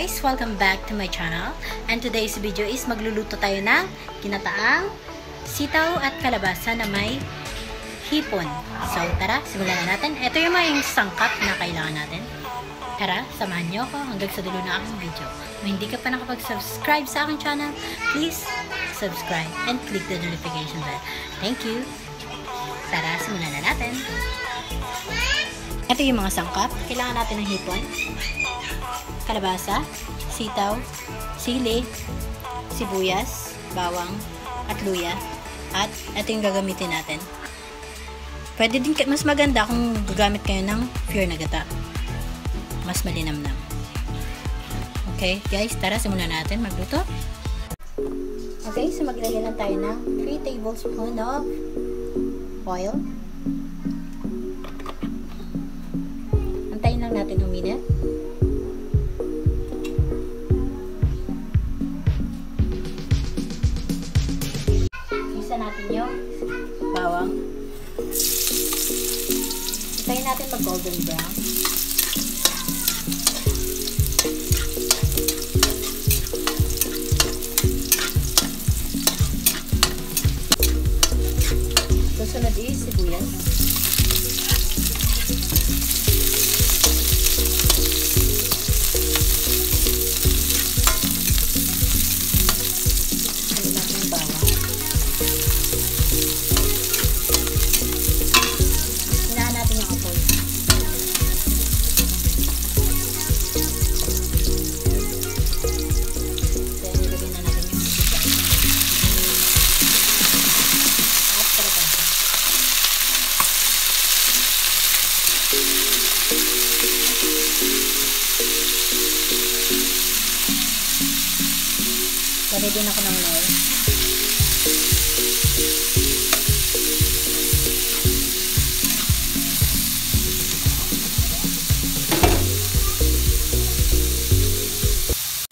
guys! Welcome back to my channel. And today's video is magluluto tayo ng kinataang sitaw at kalabasa na may hipon. So tara, simulan na natin. Ito yung mga sangkap na kailangan natin. Tara, samahan niyo ako hanggang sa dulo ng aking video. Kung hindi ka pa nakapag-subscribe sa aking channel, please subscribe and click the notification bell. Thank you! Tara, simulan na natin. Ito yung mga sangkap. Kailangan natin ng hipon kalabasa, sitaw, sili, sibuyas, bawang, at luya. At ito yung gagamitin natin. Pwede din, mas maganda kung gagamit kayo ng pure na gata. Mas malinamnam. Okay, guys, tara simulan natin magluto. Okay, so maglagay lang tayo ng 3 tablespoon of oil. Antayin lang natin uminit. Golden brown. Lagay din ako ng oil.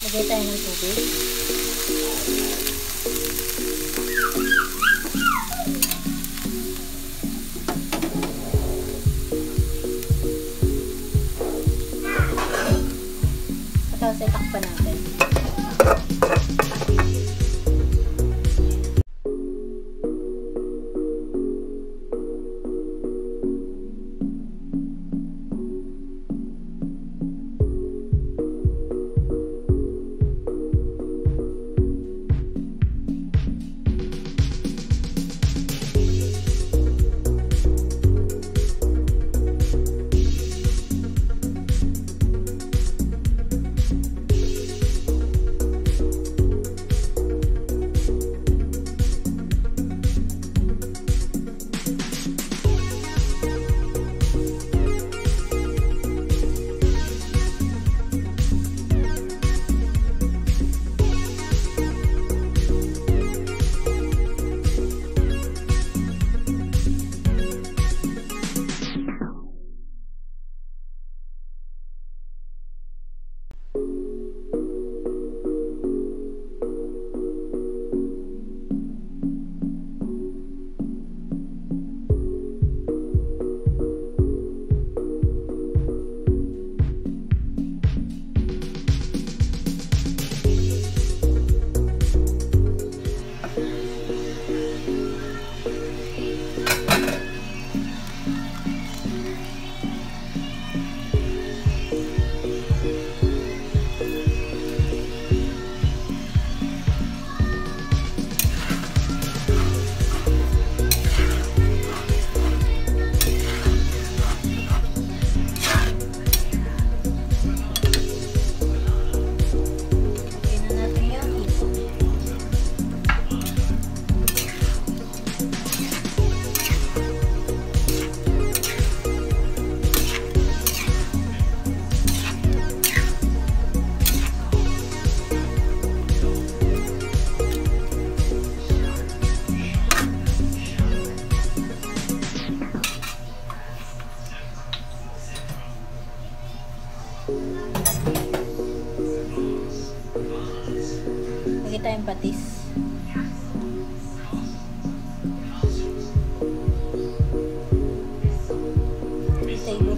Lagay tayo ng tubig. Tapos itakpan natin.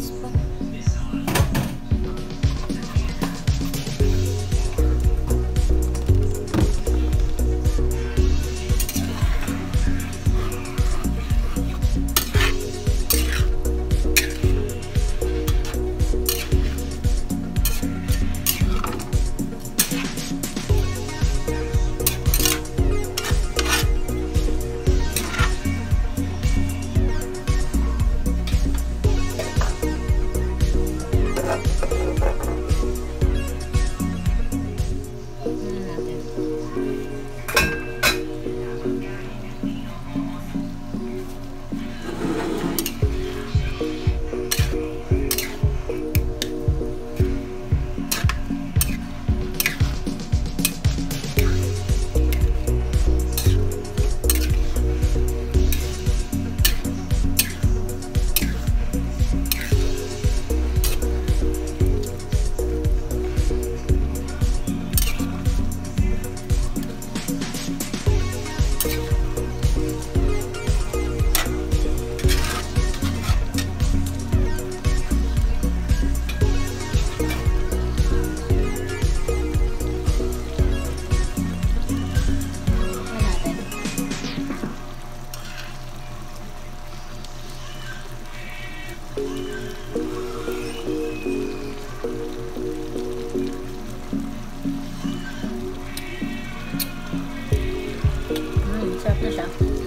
Tablespoon. 是？